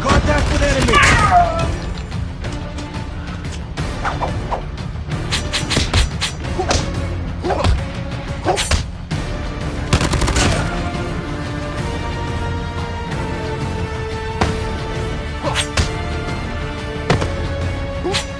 Contact with enemy! Ooh.